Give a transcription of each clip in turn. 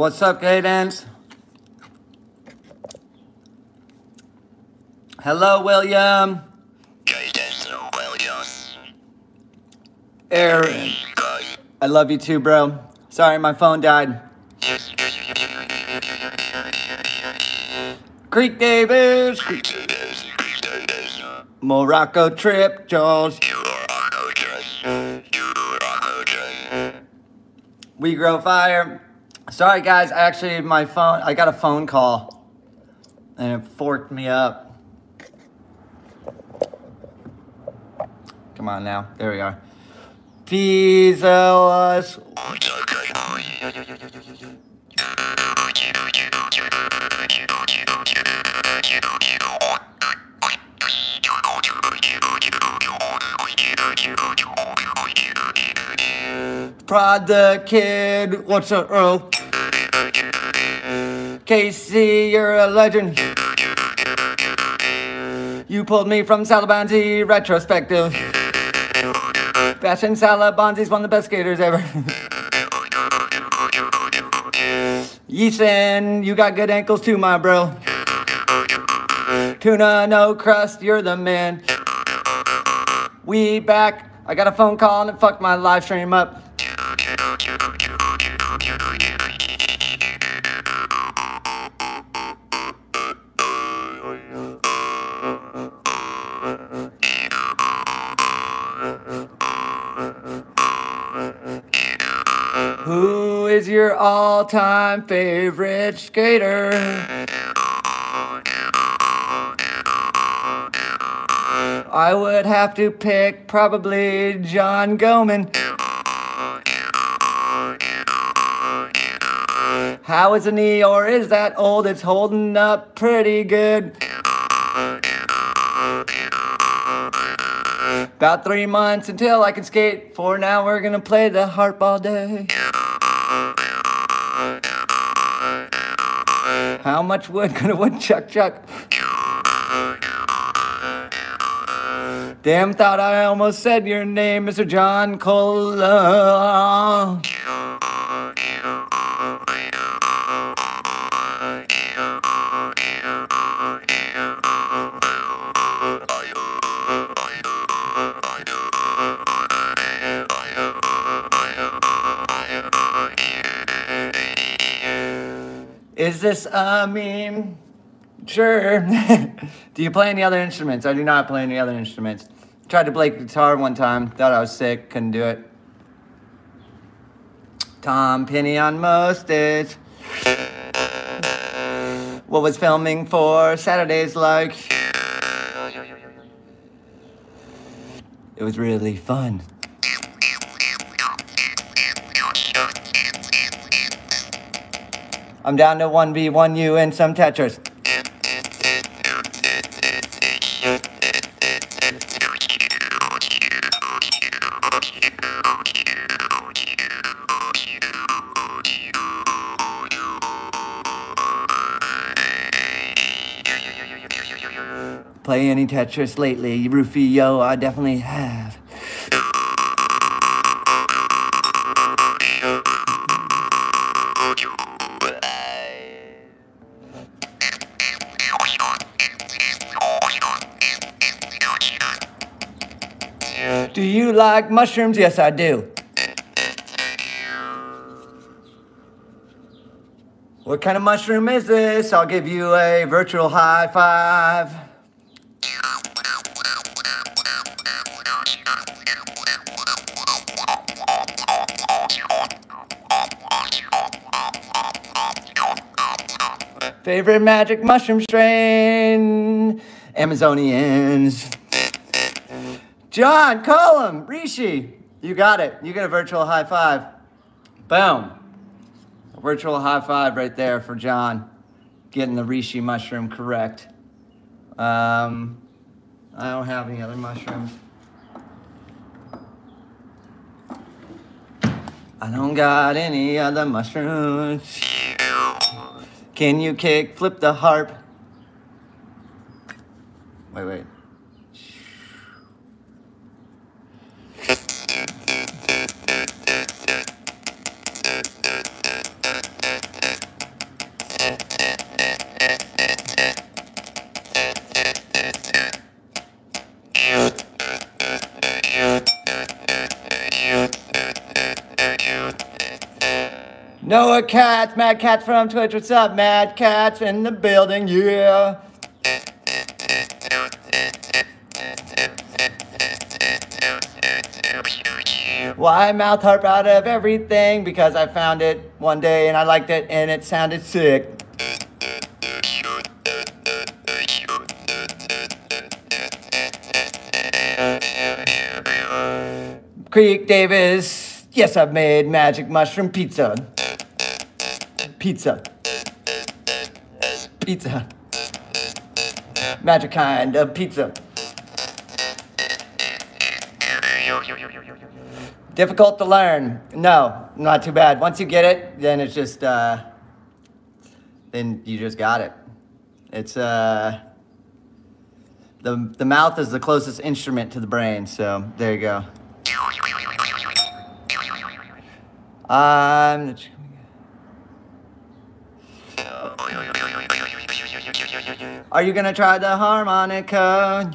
What's up, Cadence? Hello, William. Cadence Williams. Aaron. I love you too, bro. Sorry, my phone died. Creek Davis. Morocco trip, Jules. We grow fire. Sorry, guys. I actually, my phone. I got a phone call, and it forked me up. Come on now. There we are. Peace. Prod the kid. What's up, Earl? Casey, you're a legend. You pulled me from Salabanzi retrospective. Bastien Salabanzi's one of the best skaters ever. Yeeson, you got good ankles too, my bro. Tuna, no crust, you're the man. We back. I got a phone call and it fucked my live stream up. Is your all-time favorite skater? I would have to pick probably John Goman. How is the knee or is that old? It's holding up pretty good. About three months until I can skate. For now, we're gonna play the harp all day. How much wood could a woodchuck chuck? Damn, thought I almost said your name, Mr. John Cola. Is this a meme? Sure. do you play any other instruments? I do not play any other instruments. Tried to play guitar one time, thought I was sick, couldn't do it. Tom Penny on Mostage. What was filming for Saturdays like? It was really fun. I'm down to 1v1 you and some Tetris. Play any Tetris lately, Rufio? I definitely have. Do you like mushrooms? Yes, I do. What kind of mushroom is this? I'll give you a virtual high five. Favorite magic mushroom strain? Amazonians. John, call him. Reishi. You got it. You get a virtual high five. Boom. A virtual high five right there for John. Getting the Reishi mushroom correct. Um, I don't have any other mushrooms. I don't got any other mushrooms. Can you kick flip the harp? Wait, wait. Noah Cats, Mad Cats from Twitch. What's up, Mad Cats in the building? Yeah. Why mouth harp out of everything? Because I found it one day and I liked it and it sounded sick. Creek Davis. Yes, I've made magic mushroom pizza. Pizza. Pizza. Magic kind of pizza. Difficult to learn? No, not too bad. Once you get it, then it's just, uh, then you just got it. It's, uh, the, the mouth is the closest instrument to the brain, so there you go. Um, are you gonna try the harmonica?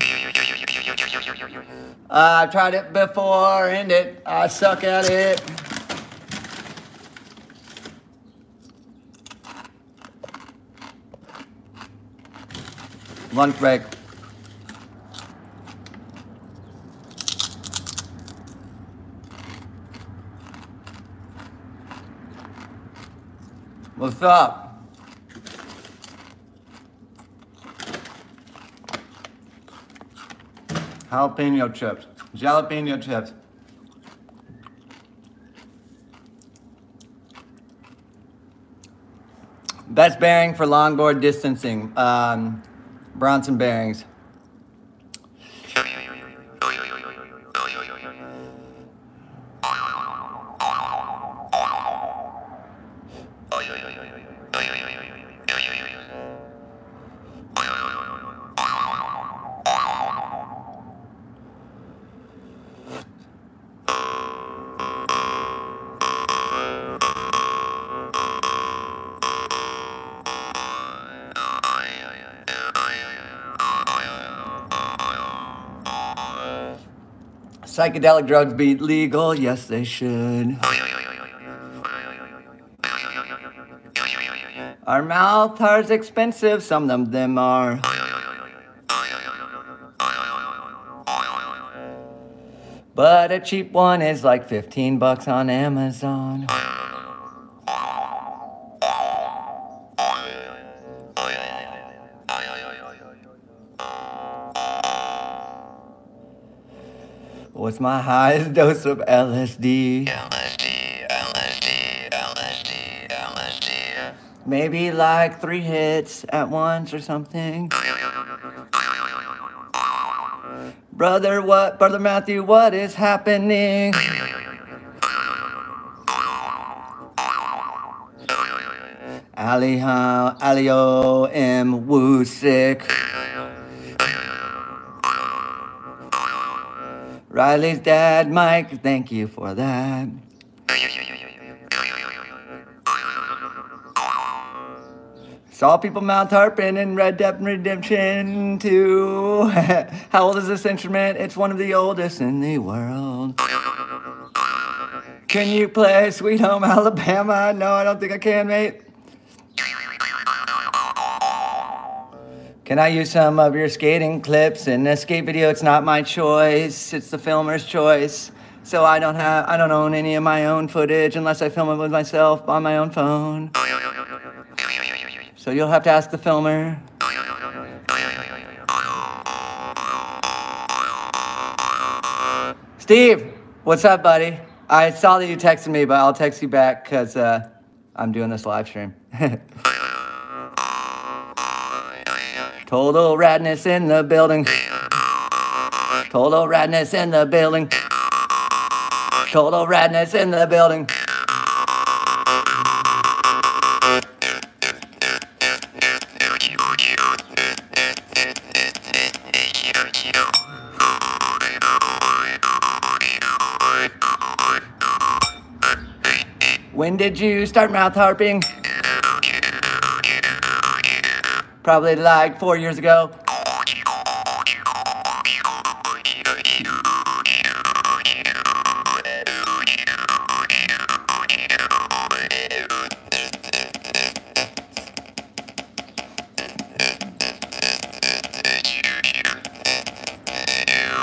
I've tried it before and it, I suck at it. Lunch break. What's up? Jalapeno chips. Jalapeno chips. Best bearing for longboard distancing. Um, Bronson bearings. Psychedelic drugs be legal? Yes, they should. Are expensive, some of them are. But a cheap one is like 15 bucks on Amazon. What's my highest dose of LSD? LSD, LSD, LSD, LSD. Maybe like three hits at once or something. Brother, what? Brother Matthew, what is happening? Aliho, Alio M. Woo sick. Riley's dad, Mike, thank you for that. Saw people mouth harping in Red Dead Redemption 2. How old is this instrument? It's one of the oldest in the world. Can you play Sweet Home Alabama? No, I don't think I can, mate. Can I use some of your skating clips in the skate video? It's not my choice. It's the filmer's choice. So I don't have I don't own any of my own footage unless I film it with myself on my own phone. So you'll have to ask the filmer. Steve, what's up, buddy? I saw that you texted me, but I'll text you back because uh, I'm doing this live stream. Total radness in the building. Total radness in the building. Total radness in the building. When did you start mouth harping? probably like four years ago.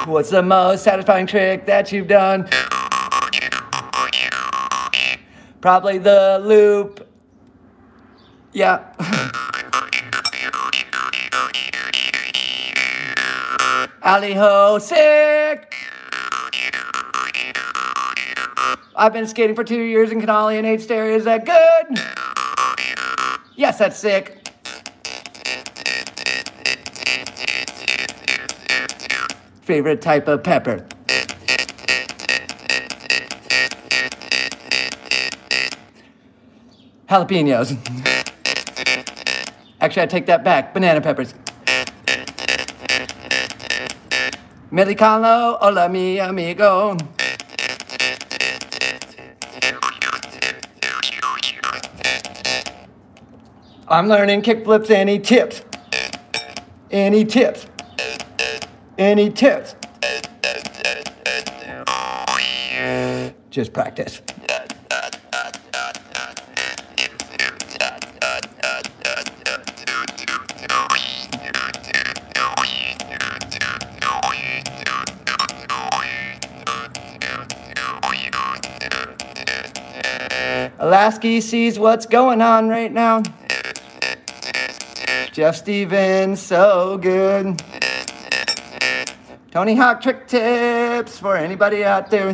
What's the most satisfying trick that you've done? Probably the loop. Yeah. Ali ho, sick! I've been skating for two years in Canali and eight stereo. Is that good? Yes, that's sick. Favorite type of pepper? Jalapenos. Actually, I take that back. Banana peppers. Mexicano, hola mi amigo. I'm learning kickflips. Any tips? Any tips? Any tips? Just practice. Alasky sees what's going on right now. Jeff Stevens, so good. Tony Hawk trick tips for anybody out there.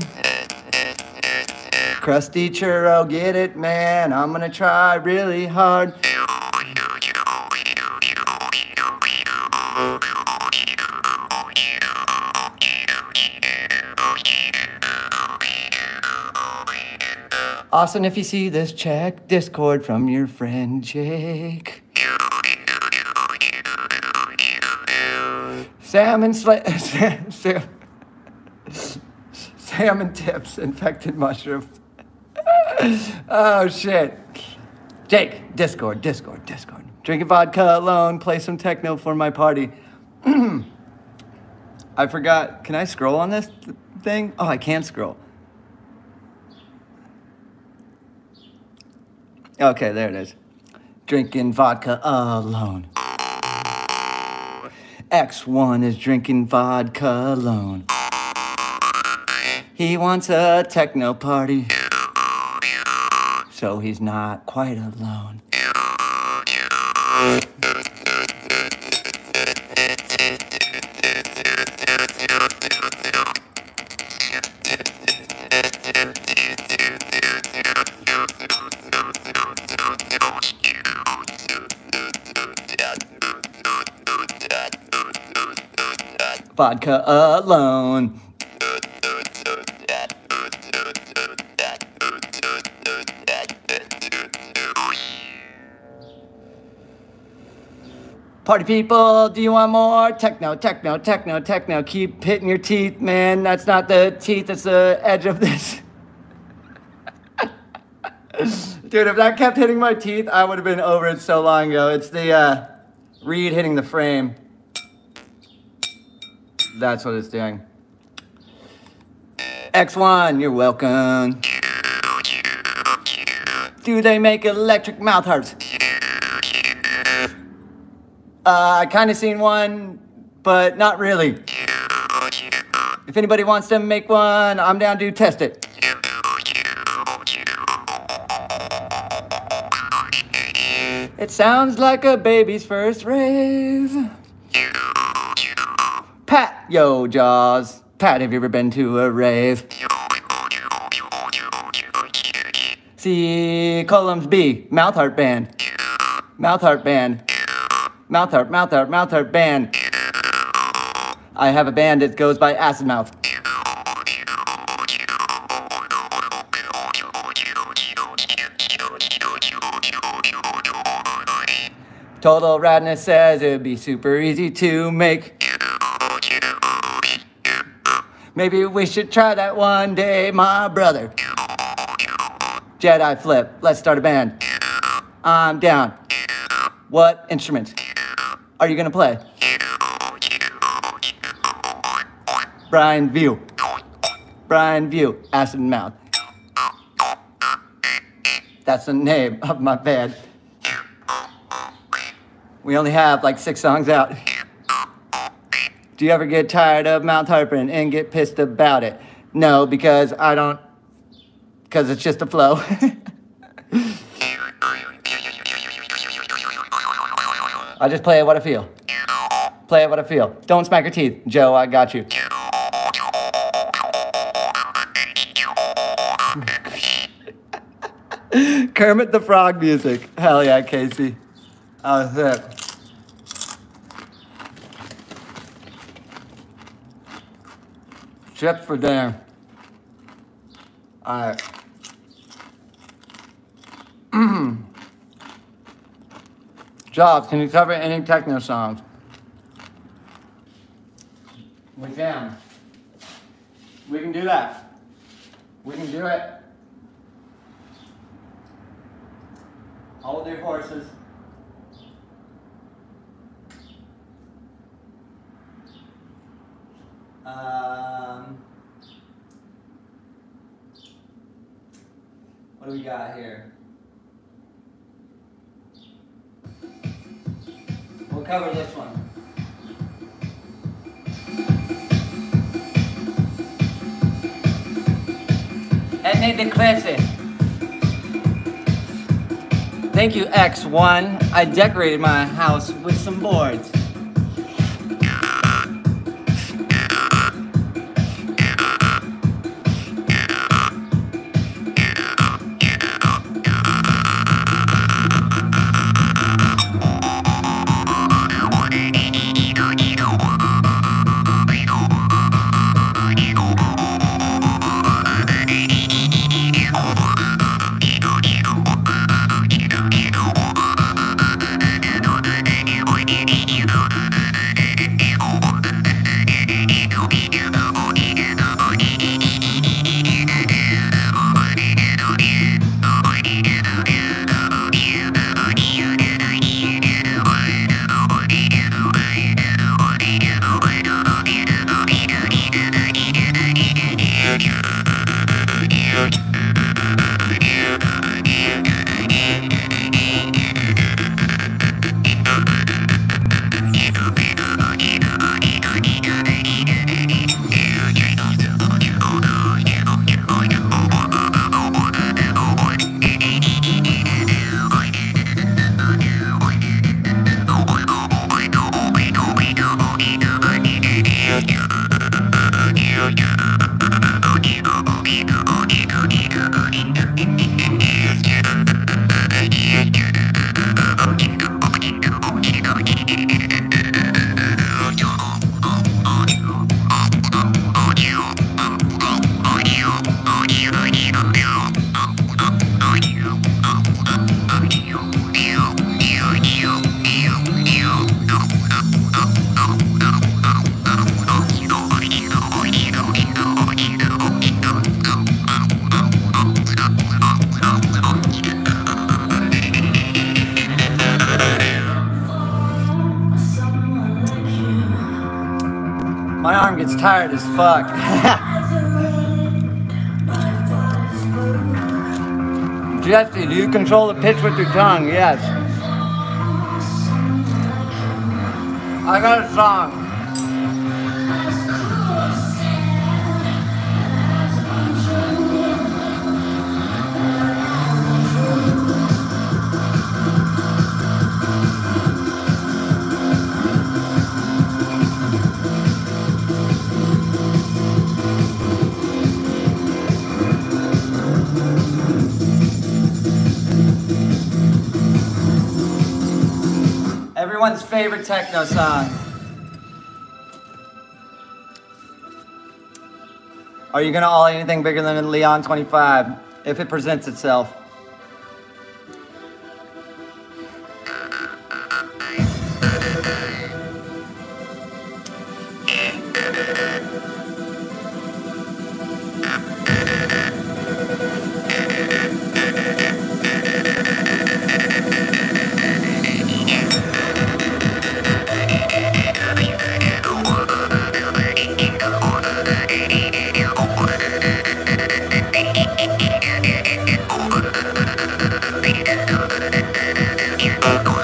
Crusty churro, get it, man. I'm gonna try really hard. Austin, if you see this, check Discord from your friend Jake. Salmon sla- salmon tips, infected mushrooms. oh shit. Jake, Discord, Discord, Discord. Drinking vodka alone, play some techno for my party. I forgot. Can I scroll on this thing? Oh, I can't scroll. Okay, there it is. Drinking vodka alone. X1 is drinking vodka alone. He wants a techno party, so he's not quite alone. Vodka alone. Party people, do you want more? Techno, techno, techno, techno. Keep hitting your teeth, man. That's not the teeth, that's the edge of this. Dude, if that kept hitting my teeth, I would have been over it so long ago. It's the uh, reed hitting the frame. That's what it's doing. X1, you're welcome. Do they make electric mouth harps? Uh, I kind of seen one, but not really. If anybody wants to make one, I'm down to test it. It sounds like a baby's first rave. Yo, Jaws. Pat, have you ever been to a rave? C, columns B, mouth heart band. Mouth heart band. Mouth heart, mouth heart, mouth heart band. I have a band that goes by Acid Mouth. Total Radness says it'd be super easy to make. Maybe we should try that one day, my brother. Jedi flip. Let's start a band. I'm down. What instrument are you gonna play? Brian View. Brian View. Acid Mouth. That's the name of my band. We only have like six songs out. Do you ever get tired of mouth harping and get pissed about it? No, because I don't, because it's just a flow. I just play it what I feel. Play it what I feel. Don't smack your teeth. Joe, I got you. Kermit the Frog music. Hell yeah, Casey. That was Chips for dinner. Alright. Jobs, can you cover any techno songs? We can. We can do that. We can do it. Hold your horses. Uh, Um, what do we got here? We'll cover this one. Ethne the classic. Thank you, X1. I decorated my house with some boards. Fuck. Jesse, do you control the pitch with your tongue? Yes. I got a song. Everyone's favorite techno song. Are you gonna all anything bigger than Lyon 25 if it presents itself? Thank.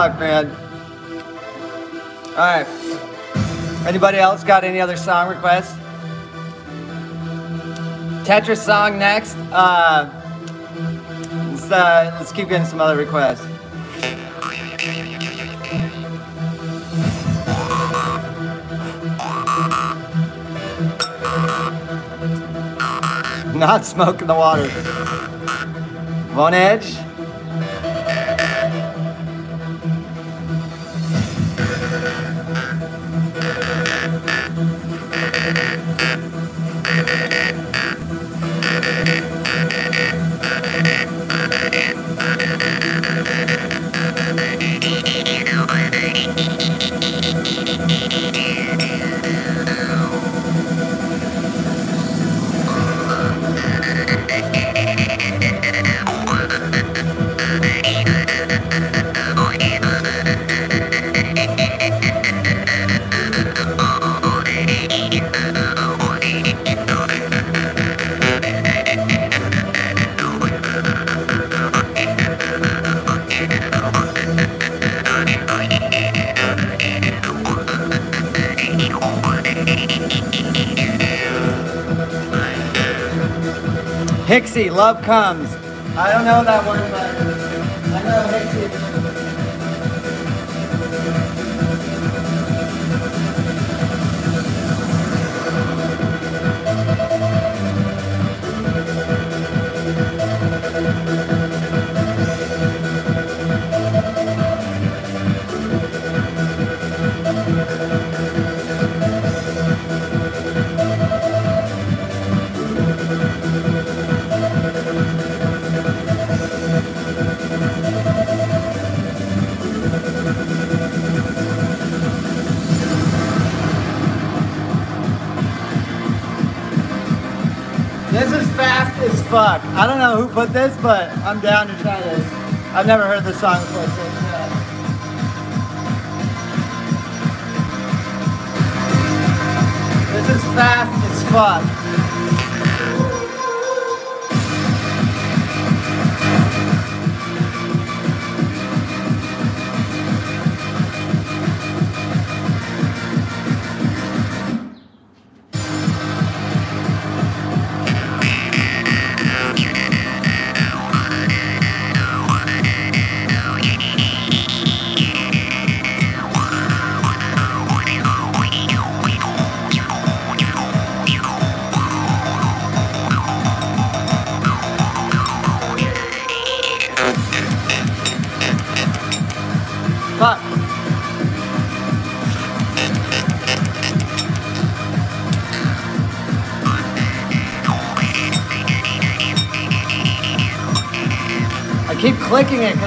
Fuck, man. All right. Anybody else got any other song requests? Tetris song next. Uh, let's uh, let's keep getting some other requests. Not smoke in the water. One edge. Hixie, Love Comes. I don't know that one, but I know. Fuck. I don't know who put this, but I'm down to try this. I've never heard this song before, so This is fast as fuck.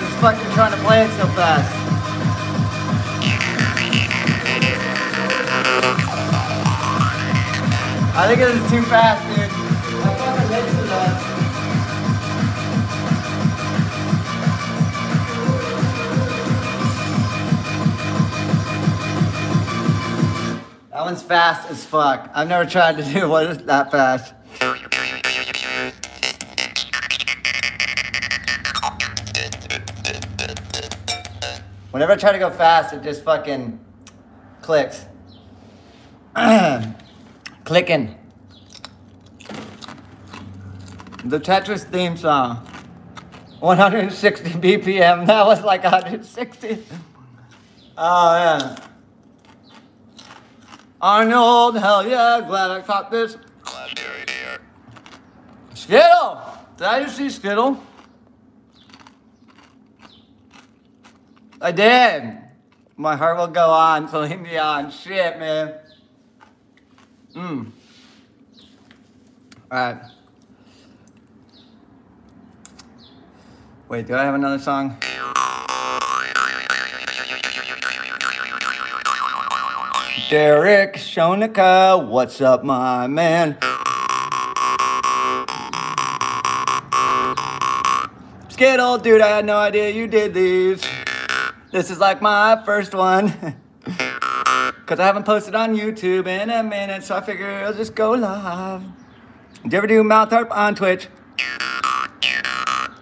Because fucking trying to play it so fast. I think it is too fast, dude. I fucking mixed it up. That one's fast as fuck. I've never tried to do one that fast. Whenever I try to go fast, it just fucking clicks. Clicking. The Tetris theme song. 160 BPM. That was like 160. Oh, yeah. Arnold, hell yeah, glad I caught this. Glad you're here. Skittle! Did I just see Skittle? I did. My heart will go on, Celine Dion. Shit, man. Mm. Alright. Wait, do I have another song? Derek Shonika, what's up, my man? Skittle, dude, I had no idea you did these. This is like my first one. Cause I haven't posted on YouTube in a minute, so I figure I'll just go live. Do you ever do mouth harp on Twitch?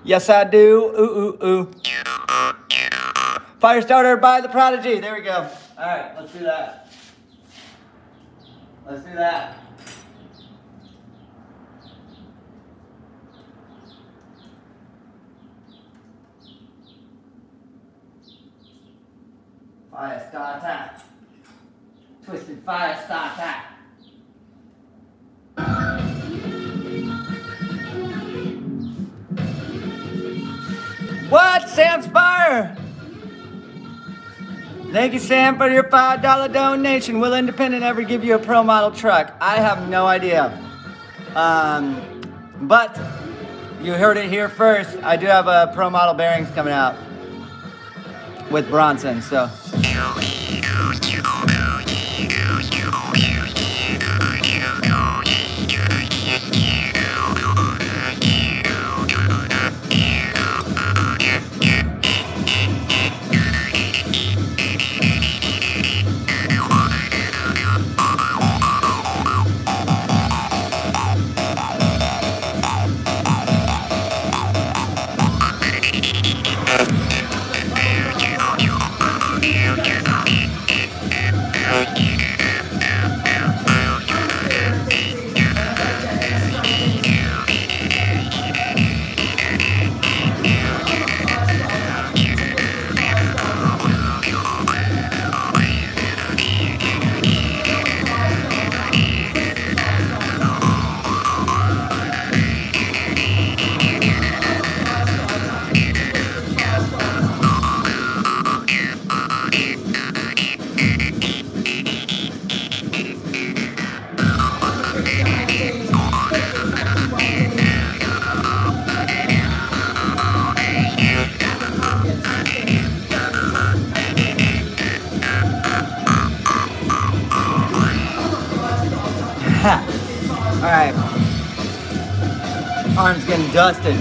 Yes, I do. Ooh, ooh, ooh. Fire starter by the Prodigy. There we go. All right, let's do that. Let's do that. Fire starter. Twisted fire starter. What? Sam Spire? Thank you, Sam, for your $5 donation. Will Independent ever give you a pro model truck? I have no idea. Um, but you heard it here first. I do have a pro model bearings coming out with Bronson, so. Dusted.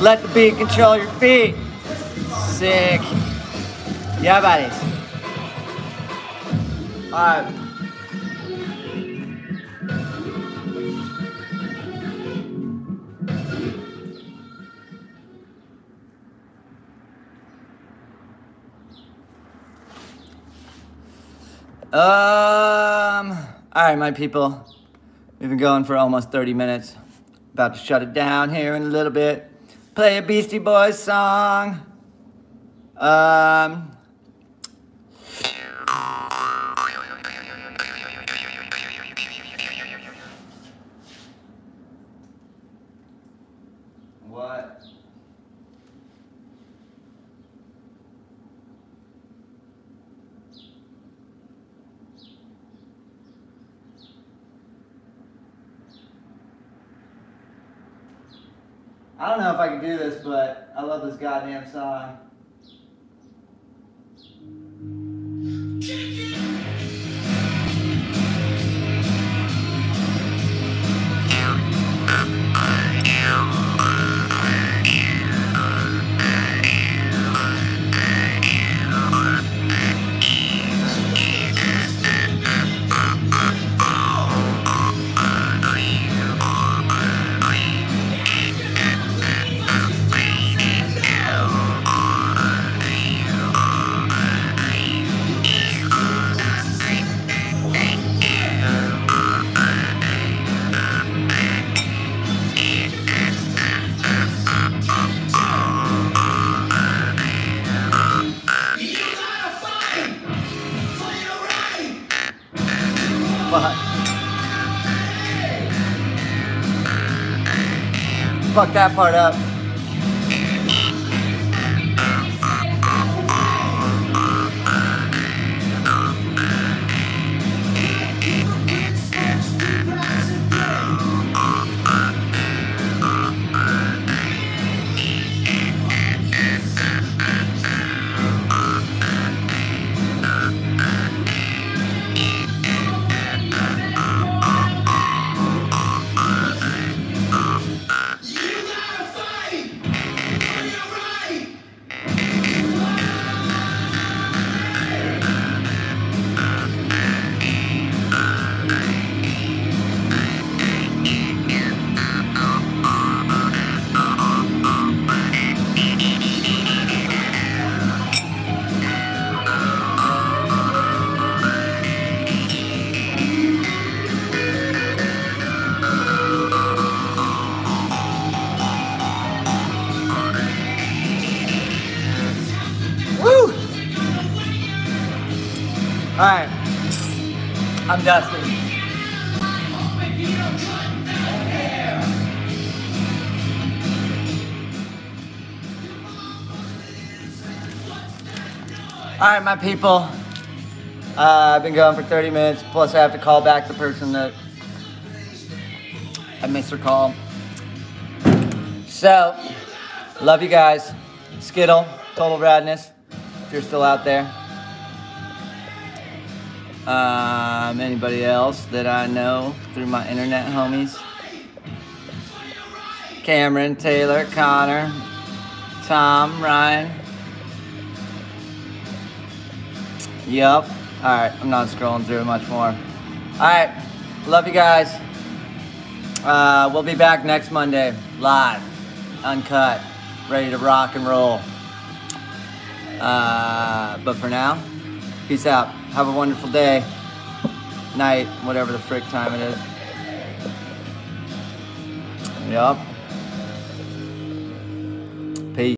Let the beat control your feet. Sick. Yeah, buddies. All right. Um, all right, my people. We've been going for almost 30 minutes. About to shut it down here in a little bit. Play a Beastie Boys song. Um, what? I don't know if I can do this, but I love this goddamn song. That part up. All right, my people. Uh, I've been going for 30 minutes. Plus, I have to call back the person that I missed her call. So, love you guys. Skittle, total radness. If you're still out there. Um, anybody else that I know through my internet homies? Cameron, Taylor, Connor, Tom, Ryan. Yup. Alright, I'm not scrolling through much more. Alright, love you guys. Uh, we'll be back next Monday, live, uncut, ready to rock and roll. Uh, but for now, peace out. Have a wonderful day, night, whatever the frick time it is. Yup.